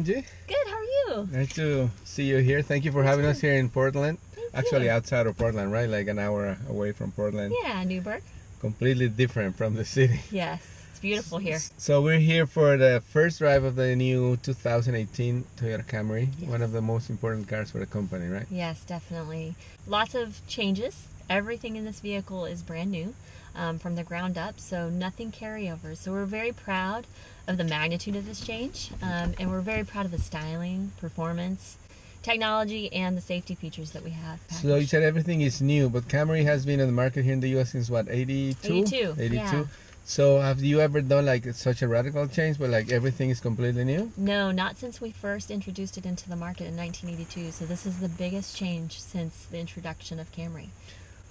Angie? Good. How are you? Nice to see you here. Thank you for having us here in Portland. Thank Actually, you. outside of Portland, right? Like an hour away from Portland. Yeah, Newberg. Completely different from the city. Yes, it's beautiful here. So we're here for the first drive of the new 2018 Toyota Camry, Yes. one of the most important cars for the company, right? Yes, definitely. Lots of changes. Everything in this vehicle is brand new um, from the ground up, so nothing carryover. So we're very proud of the magnitude of this change, um, and we're very proud of the styling, performance, technology, and the safety features that we have. So you said everything is new, but Camry has been on the market here in the US since what, 82? 82, 82. yeah. So have you ever done like such a radical change where like everything is completely new? No, not since we first introduced it into the market in 1982. So this is the biggest change since the introduction of Camry.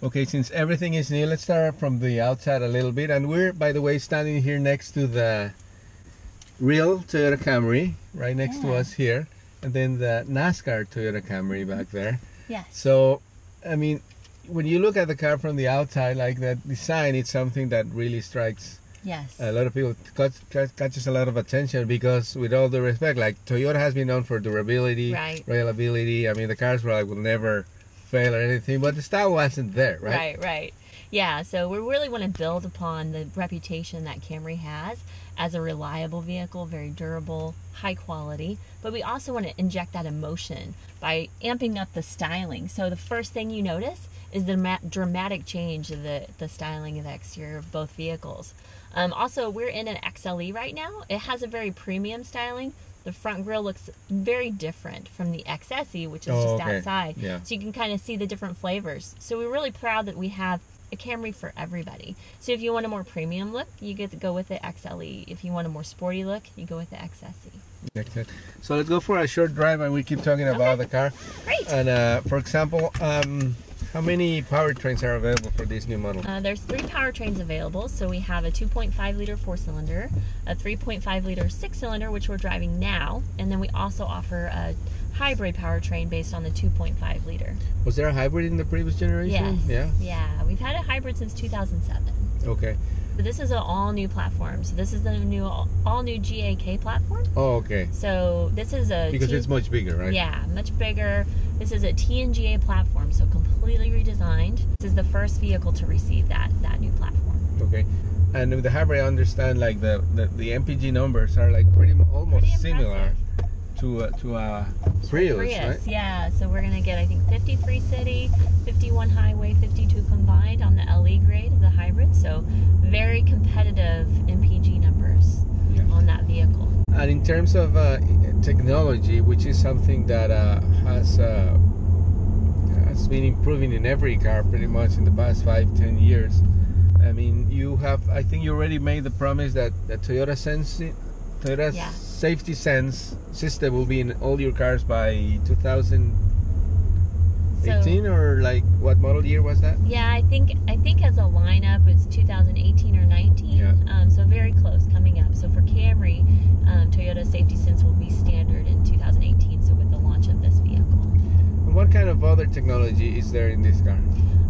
Okay, since everything is new, let's start from the outside a little bit. And we're, by the way, standing here next to the real Toyota Camry, right next to us here, and then the NASCAR Toyota Camry back there. Yes. So, I mean, when you look at the car from the outside, like that design, it's something that really strikes Yes. a lot of people, catch, catch- catches a lot of attention because, with all due respect, like Toyota has been known for durability, Right. reliability. I mean, the cars were like will never fail or anything, but the style wasn't there, right? Right, right. Yeah, so we really want to build upon the reputation that Camry has as a reliable vehicle, very durable, high quality, but we also want to inject that emotion by amping up the styling. So the first thing you notice is the dramatic change of the, the styling of the exterior of both vehicles. Um, also, we're in an XLE right now. It has a very premium styling. The front grille looks very different from the XSE, which is Oh, just okay. outside. Yeah. So you can kind of see the different flavors. So we're really proud that we have a Camry for everybody. So if you want a more premium look, you get to go with the XLE. If you want a more sporty look, you go with the XSE. Excellent. So let's go for a short drive and we keep talking about the car. Great. And uh, for example, um, how many powertrains are available for this new model? Uh, there's three powertrains available. So we have a 2.5 liter four cylinder, a 3.5 liter six cylinder, which we're driving now, and then we also offer a hybrid powertrain based on the 2.5 liter. Was there a hybrid in the previous generation? Yes. Yeah. Yeah. We've had a hybrid since 2007. Okay. So this is an all new platform. So this is the new all new GA-K platform. Oh, okay. So this is a Because T- it's much bigger, right? yeah, much bigger. This is a TNGA platform, so completely redesigned. This is the first vehicle to receive that that new platform. Okay. And with the hybrid, I understand like the, the, the MPG numbers are like pretty almost Pretty similar to a, to a Prius, Prius, right? yeah. So we're gonna get I think 53 city, 51 highway, 52 combined on the LE grade of the hybrid. So very competitive MPG numbers Yeah. on that vehicle. And in terms of uh, technology, which is something that uh, has uh, has been improving in every car pretty much in the past five, ten years. I mean, you have. I think you already made the promise that the Toyota Sense, Toyota Yeah. Safety Sense system will be in all your cars by 2018 So, or like what model year was that? Yeah, I think I think as a lineup it's 2018 or 19. Yeah. Um, so very close coming up. So for Camry, um, Toyota Safety Sense will be standard in 2018. So with the launch of this vehicle. What kind of other technology is there in this car?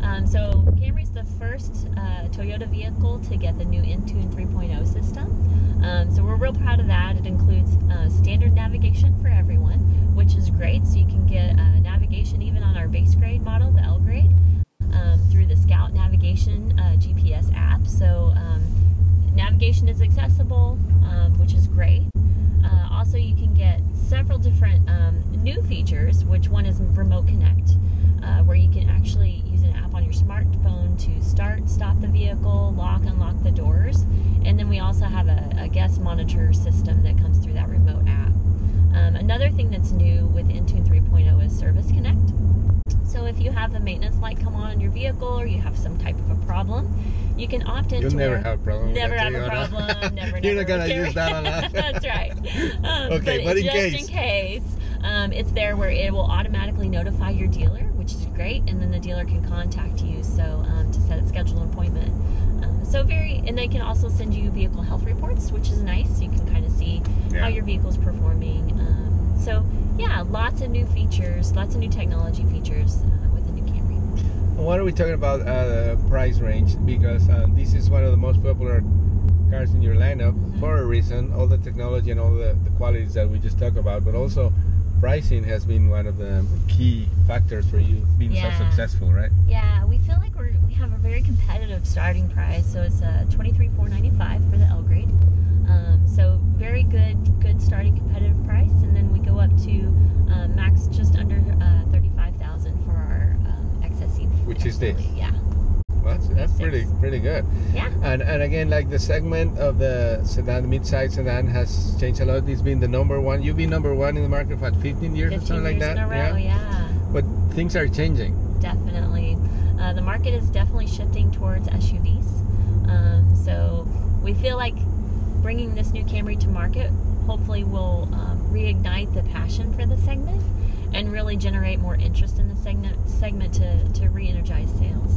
Um, so is the first uh, Toyota vehicle to get the new Entune 3.0 system. Um, so we're real proud of that. It includes uh, standard navigation for everyone, which is great. So you can get uh, navigation even on our base grade model, the L grade, um, through the Scout Navigation uh, GPS app. So um, navigation is accessible, um, which is great. Uh, also, you can get several different um, new features, which one is Remote Connect, uh, where you can actually use an app on your smartphone to start, stop the vehicle, lock, unlock the doors. And then we also have a, a guest monitor system that comes through that remote app. Um, another thing that's new with Entune 3.0 is Service Connect. So if you have the maintenance light come on in your vehicle or you have some type of a problem, you can opt into You'll never have a problem. Never have a problem. Never, You're never. not gonna use that a lot. That's right. Um, Okay, but in just case. in case, um, it's there where it will automatically notify your dealer, which is great, and then the dealer can contact you so um, to set a schedule an appointment. Um, so very, and they can also send you vehicle health reports, which is nice. You can kind of see Yeah. how your vehicle's performing. Um, so yeah, lots of new features, lots of new technology features uh, with the new Camry. What are we talking about uh, the price range? Because uh, this is one of the most popular cars in your lineup Mhm. for a reason. All the technology and all the, the qualities that we just talked about, but also pricing has been one of the key factors for you being Yeah. so successful, right? Yeah, we feel like we're we have a very competitive starting price. So it's uh, twenty three four ninety five for the L grade. Um, so very good good starting competitive price, and then we go up to uh, max just under uh, thirty five thousand for our um, XSE. Which is this? Yeah, that's, that's Six. pretty pretty good. yeah. And and again, like the segment of the sedan, mid-size sedan, has changed a lot. It's been the number one. You've been number one in the market for what, 15 years or 15 something like that. in a row, yeah. But things are changing. definitely. Uh, the market is definitely shifting towards SUVs. Um, so we feel like bringing this new Camry to market hopefully will um, reignite the passion for the segment and really generate more interest in the segment segment to, to re-energize sales.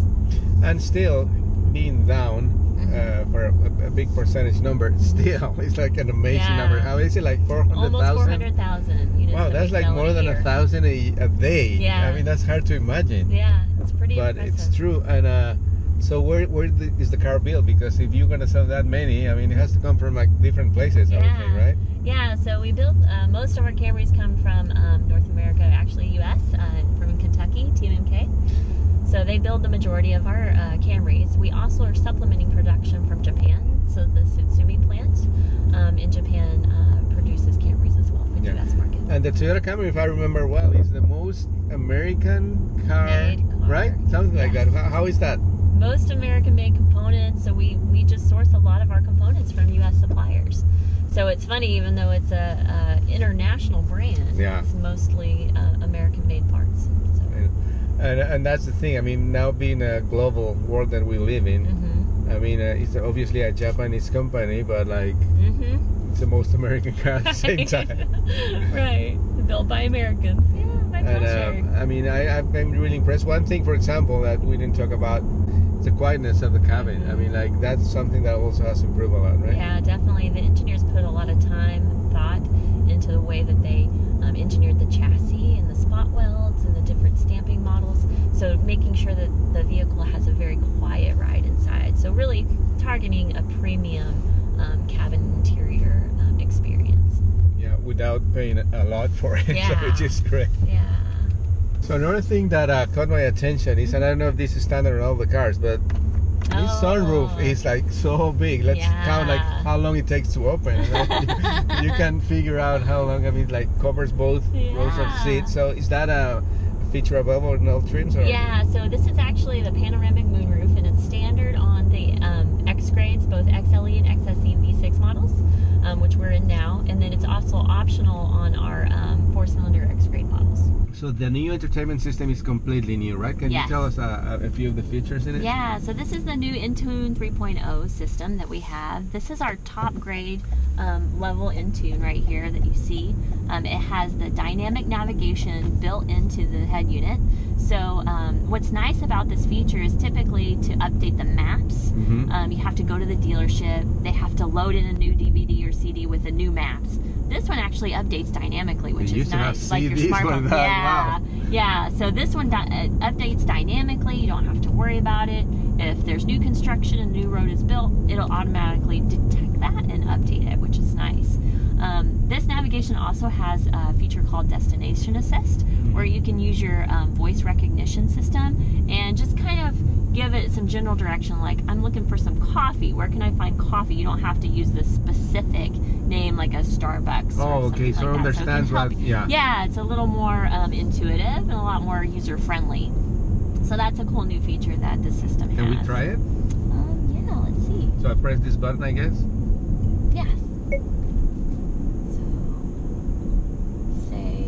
And still being down Mhm. uh, for a, a big percentage number, still it's like an amazing Yeah. number. How is it like Almost 400,000? 400,000. Wow, that's like more than a year. thousand a, a day. Yeah. I mean, that's hard to imagine. Yeah, it's pretty but impressive. it's true. And uh, so where where is the car built? Because if you're gonna sell that many, I mean, it has to come from like different places. I would think, Yeah. right? Yeah, so we built uh, most of our Camrys come from um, North America, actually U.S. Uh, from Kentucky, TMMK. So they build the majority of our uh, Camrys. We also are supplementing production from Japan. So the Tsutsumi plant um, in Japan uh, produces Camrys as well for the Yeah. U.S. market. And the Toyota Camry, if I remember well, is the most American car, car. right? Something like that. How, how is that? Most American-made components. So we we just source a lot of our components from U.S. suppliers. So it's funny, even though it's a, a international brand, Yeah. it's mostly uh, American-made parts. So. And, and that's the thing. I mean, now being a global world that we live in, Mm-hmm. I mean, uh, it's obviously a Japanese company, but like Mm-hmm. it's the most American car at the same time. right. Built by Americans. Yeah, my And uh, I mean, I, I've been really impressed. One thing, for example, that we didn't talk about the quietness of the cabin. I mean, like that's something that also has improved a lot, right? yeah, definitely. The engineers put a lot of time, thought into the way that they um, engineered the chassis and the spot welds and the different stamping models. So making sure that the vehicle has a very quiet ride inside. So really targeting a premium um, cabin interior um, experience. Yeah, without paying a lot for it, so Yeah. which is great. Yeah. So another thing that uh, caught my attention is, and I don't know if this is standard on all the cars, but this Oh. sunroof is like so big. Let's count like how long it takes to open. you, you can figure out how long. I mean, like covers both rows of seats. So is that a feature available in all trims? Or? Yeah, so this is actually the panoramic moonroof, and it's standard on the um, X grades, both XLE and XSE V6 models, um, which we're in now, and then it's also optional on our um, four-cylinder X grade models. So the new entertainment system is completely new, right? Can Yes. you tell us uh, a, a few of the features in it? Yeah, so this is the new Entune 3.0 system that we have. This is our top grade um, level Entune right here that you see. Um, it has the dynamic navigation built into the head unit. So um, what's nice about this feature is typically to update the maps, Mhm. um, you have to go to the dealership. They have to load in a new DVD or CD with the new maps. This one actually updates dynamically, which They is nice. Like your smartphone. Yeah, wow. yeah. So this one uh, updates dynamically. You don't have to worry about it. If there's new construction and a new road is built, it'll automatically detect that and update it, which is nice. Um, this navigation also has a feature called Destination Assist, where you can use your um, voice recognition system and just kind of give it some general direction like, I'm looking for some coffee. Where can I find coffee? You don't have to use the specific name like a Starbucks. or Oh, okay. So like it that. it can understands help what. Yeah. yeah, it's a little more um, intuitive and a lot more user friendly. So that's a cool new feature that the system has. Can we try it? Um, yeah, let's see. So I press this button, I guess. Yes. So, say,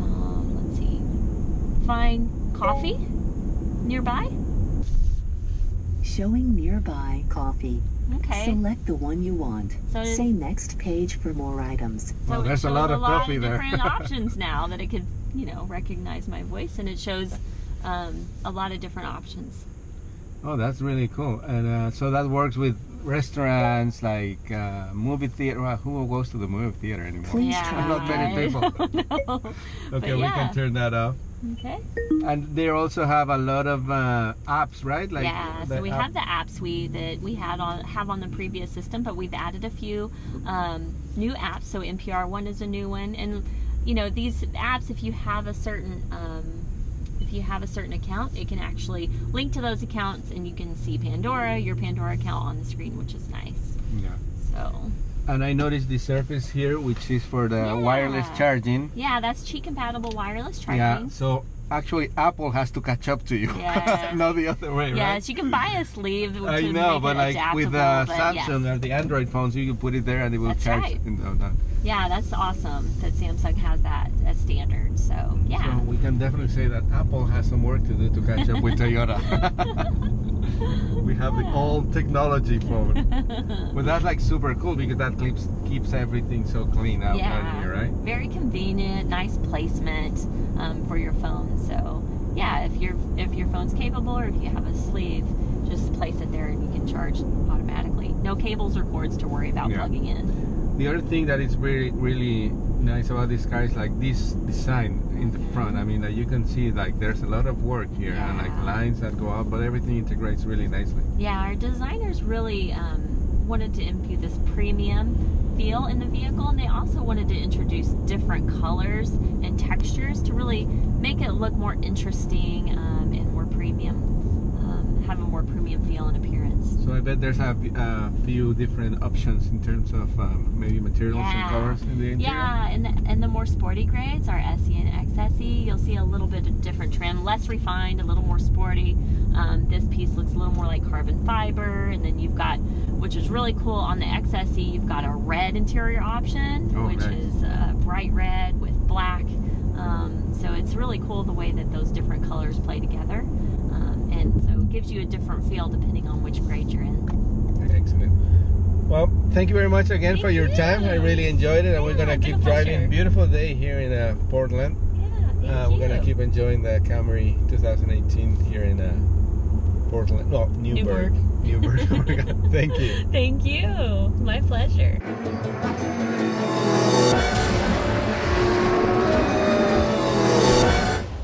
um, let's see. Find coffee nearby. Showing nearby coffee. Okay. Select the one you want. So Say next page for more items. Well, So it there's a lot of coffee of there. different options now that it could, you know, recognize my voice, and it shows um, a lot of different options. Oh, that's really cool. And uh, so that works with restaurants, like uh, movie theater. Well, who goes to the movie theater anymore? Please yeah, try Not many people. don't. Okay, But we can turn that off. Okay. And they also have a lot of uh, apps, right? Like yeah. So we app- have the apps we that we had on have on the previous system, but we've added a few um, new apps. So NPR one is a new one, and you know these apps, if you have a certain um, if you have a certain account, it can actually link to those accounts, and you can see Pandora, your Pandora account on the screen, which is nice. Yeah. So And I noticed the surface here, which is for the Yeah. wireless charging. yeah, that's Qi compatible wireless charging. Yeah. So actually, Apple has to catch up to you, Yes. not the other way, right? Yes, you can buy a sleeve. I know, but like with uh, Samsung yes. or the Android phones, you can put it there and it will That's charge. right. Yeah, that's awesome that Samsung has that as standard. So yeah. So we can definitely say that Apple has some work to do to catch up with Toyota. we have the old technology phone, but that's like super cool because that keeps keeps everything so clean out, out here, right? Very convenient, nice placement um, for your phone. So yeah, if your if your phone's capable or if you have a sleeve, just place it there and you can charge automatically. No cables or cords to worry about Yeah. plugging in. The other thing that is really really nice about this car is like this design in the front. I mean, that you can see like there's a lot of work here and like lines that go up, but everything integrates really nicely. Yeah, our designers really um, wanted to impute this premium feel in the vehicle, and they also wanted to introduce different colors and textures to really make it look more interesting um, and more premium, um, have a more premium feel and appearance. So I bet there's a, a few different options in terms of um, maybe materials and Yeah. colors in the interior. Yeah, and the, and the more sporty grades, our SE and XSE, you'll see a little bit of different trim, less refined, a little more sporty. Um, this piece looks a little more like carbon fiber, and then you've got, which is really cool, on the XSE, you've got a red interior option, Oh, which nice. is uh, bright red with black. Um, so it's really cool the way that those different colors play together, um, and so gives you a different feel depending on which grade you're in. Excellent. Well, thank you very much again for Thank your time. I really enjoyed it, and we're gonna keep driving. pleasure. Beautiful day here in uh, Portland. Yeah, Uh, we're gonna keep enjoying the Camry 2018 here in uh, Portland. No, Newberg. Newberg. thank you. Thank you. My pleasure.